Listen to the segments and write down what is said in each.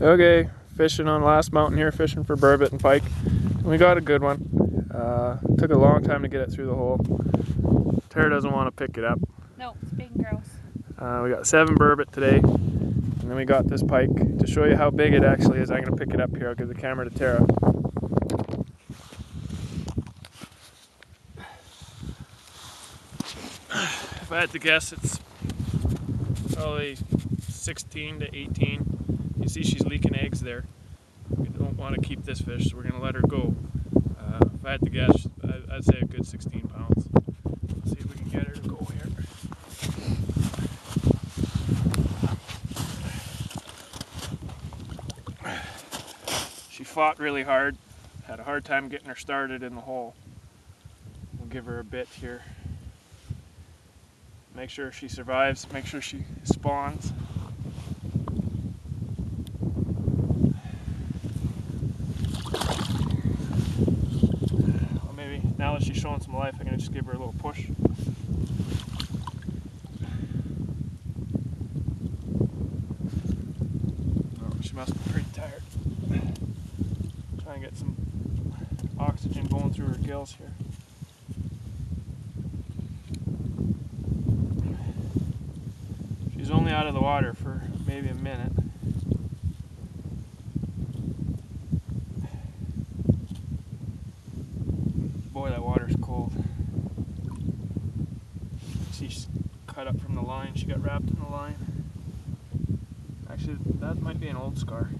Okay, fishing on Last Mountain here, fishing for burbot and pike. We got a good one. Uh, took a long time to get it through the hole. Tara doesn't want to pick it up. No, it's big and gross. Uh, we got seven burbot today, and then we got this pike. To show you how big it actually is, I'm going to pick it up here. I'll give the camera to Tara. If I had to guess, it's probably 16 to 18. You see she's leaking eggs there. We don't want to keep this fish, so we're going to let her go. Uh, if I had to guess, I'd say a good 16 pounds. Let's see if we can get her to go here. She fought really hard, had a hard time getting her started in the hole. We'll give her a bit here. Make sure she survives, make sure she spawns. Well, maybe now that she's showing some life, I'm gonna just give her a little push. Oh, she must be pretty tired. Try and get some oxygen going through her gills here. She's only out of the water for maybe a minute. See, she's cut up from the line. She got wrapped in the line. Actually, that might be an old scar.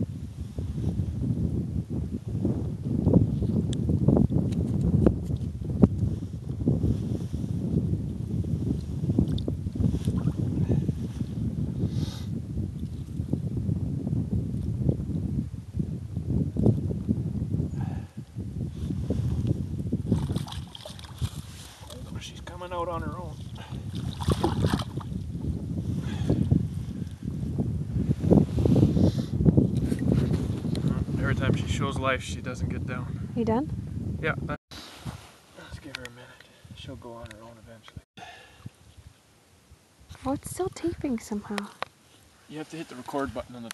Oh, out on her own. Every time she shows life, she doesn't get down. You done? Yeah. that- Let's give her a minute. She'll go on her own eventually. Oh, it's still taping somehow. You have to hit the record button on the